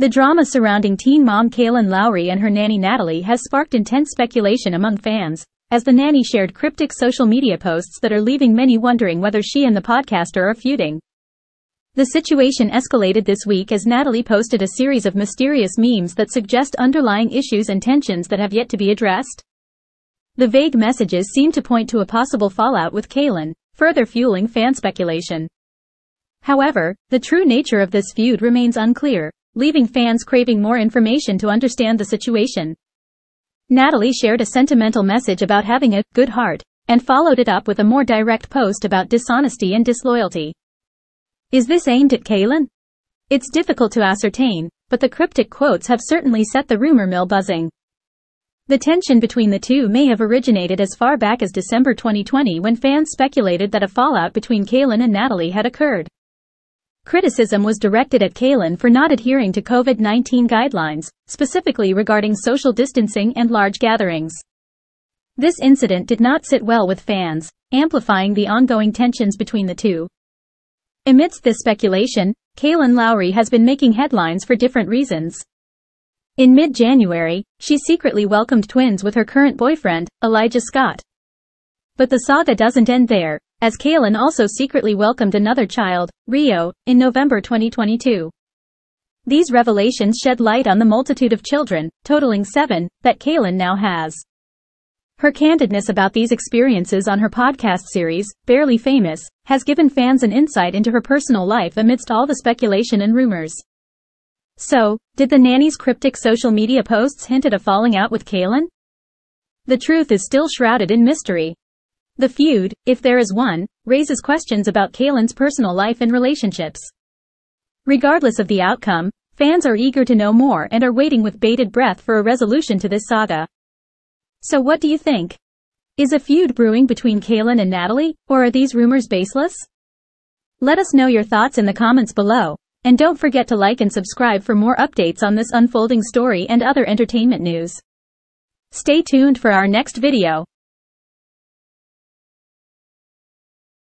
The drama surrounding teen mom Kailyn Lowry and her nanny Natalie has sparked intense speculation among fans, as the nanny shared cryptic social media posts that are leaving many wondering whether she and the podcaster are feuding. The situation escalated this week as Natalie posted a series of mysterious memes that suggest underlying issues and tensions that have yet to be addressed. The vague messages seem to point to a possible fallout with Kailyn, further fueling fan speculation. However, the true nature of this feud remains unclear, leaving fans craving more information to understand the situation. Natalie shared a sentimental message about having a good heart, and followed it up with a more direct post about dishonesty and disloyalty. Is this aimed at Kailyn? It's difficult to ascertain, but the cryptic quotes have certainly set the rumor mill buzzing. The tension between the two may have originated as far back as December 2020 when fans speculated that a fallout between Kailyn and Natalie had occurred. Criticism was directed at Kailyn for not adhering to COVID-19 guidelines, specifically regarding social distancing and large gatherings. This incident did not sit well with fans, amplifying the ongoing tensions between the two. Amidst this speculation, Kailyn Lowry has been making headlines for different reasons. In mid-January, she secretly welcomed twins with her current boyfriend, Elijah Scott. But the saga doesn't end there, as Kailyn also secretly welcomed another child, Rio, in November 2022. These revelations shed light on the multitude of children, totaling seven, that Kailyn now has. Her candidness about these experiences on her podcast series, Barely Famous, has given fans an insight into her personal life amidst all the speculation and rumors. So, did the nanny's cryptic social media posts hint at a falling out with Kailyn? The truth is still shrouded in mystery. The feud, if there is one, raises questions about Kailyn's personal life and relationships. Regardless of the outcome, fans are eager to know more and are waiting with bated breath for a resolution to this saga. So what do you think? Is a feud brewing between Kailyn and Natalie, or are these rumors baseless? Let us know your thoughts in the comments below, and don't forget to like and subscribe for more updates on this unfolding story and other entertainment news. Stay tuned for our next video.